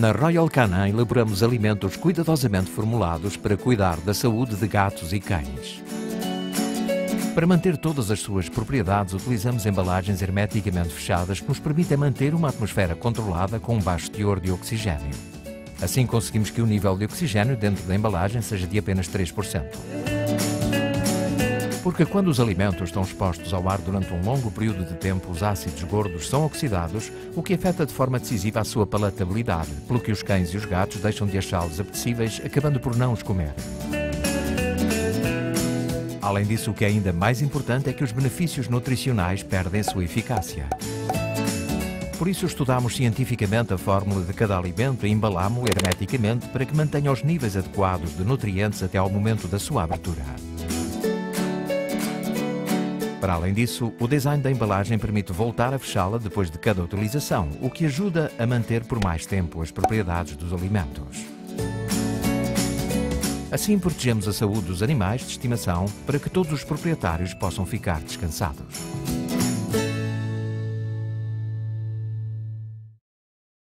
Na Royal Canin elaboramos alimentos cuidadosamente formulados para cuidar da saúde de gatos e cães. Para manter todas as suas propriedades, utilizamos embalagens hermeticamente fechadas que nos permitem manter uma atmosfera controlada com um baixo teor de oxigênio. Assim conseguimos que o nível de oxigênio dentro da embalagem seja de apenas 3%. Porque quando os alimentos estão expostos ao ar durante um longo período de tempo, os ácidos gordos são oxidados, o que afeta de forma decisiva a sua palatabilidade, pelo que os cães e os gatos deixam de achá-los apetecíveis, acabando por não os comer. Além disso, o que é ainda mais importante é que os benefícios nutricionais perdem sua eficácia. Por isso, estudamos cientificamente a fórmula de cada alimento e embalamos-o hermeticamente para que mantenha os níveis adequados de nutrientes até ao momento da sua abertura. Para além disso, o design da embalagem permite voltar a fechá-la depois de cada utilização, o que ajuda a manter por mais tempo as propriedades dos alimentos. Assim protegemos a saúde dos animais de estimação para que todos os proprietários possam ficar descansados.